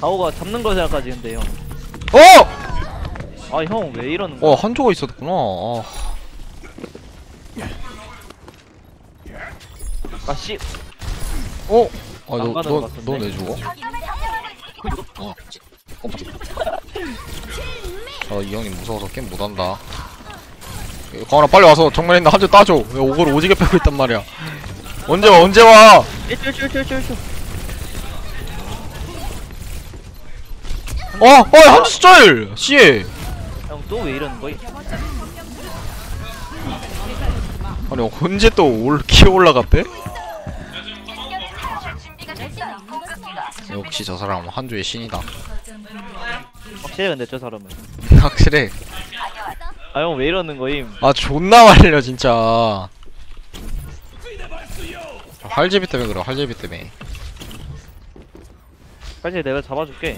가오가 잡는 거 생각하지 근데 형. 어! 아 형 왜 이러는 거야? 어 한조가 있었구나 아, 아 씨. 어? 안 가는 것 같은데? 아너너너내 죽어? 아 이 형님 무서워서 게임 못한다 가만아 빨리 와서 정면에 있는 한조 따줘 오거를 오지게 빼고 있단 말이야 언제 와 언제 와 1초 1초 1초 1초 1초. 어! 어! 한조 스타일! 씨에 형또 왜 이러는 거야? 아니 언제 또 올, 기어 올라갔대? 역시 저 사람 은 한조의 신이다 확실해 근데 저 사람은. 확실해 아 형 왜 이러는 거임? 아 존나 말려 진짜 활제비 때문에 그래 활제비 때문에 빨리 내가 잡아줄게.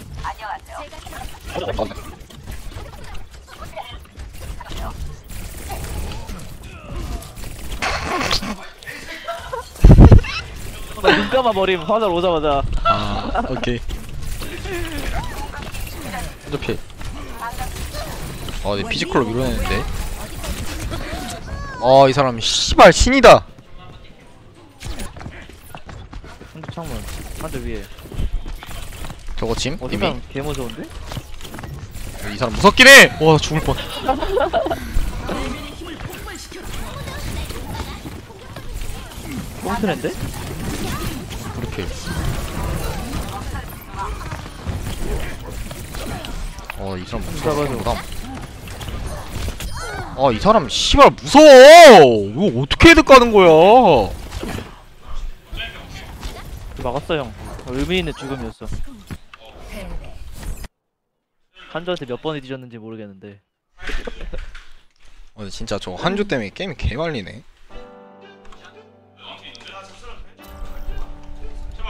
나 눈 감아 버림 화살 오자마자. 아 오케이 한조 필 아내 피지컬로 밀어내는데 아 이 사람 씨발 신이다 한쪽 창문 한쪽 위에. 저거 짐? 어 이미? 세상 개 무서운데? 이 사람 무섭긴 해! 와 죽을 뻔 꽁트랜데? 브리필 어이 사람 무서워 아이 사람 씨발 무서워 이거 어떻게 헤드 까는 거야 막았어 형. 의미 있는 죽음이었어. 한조한테 몇 번이 뒤졌는지 모르겠는데. 어, 진짜 저 한조 때문에 게임이 개말리네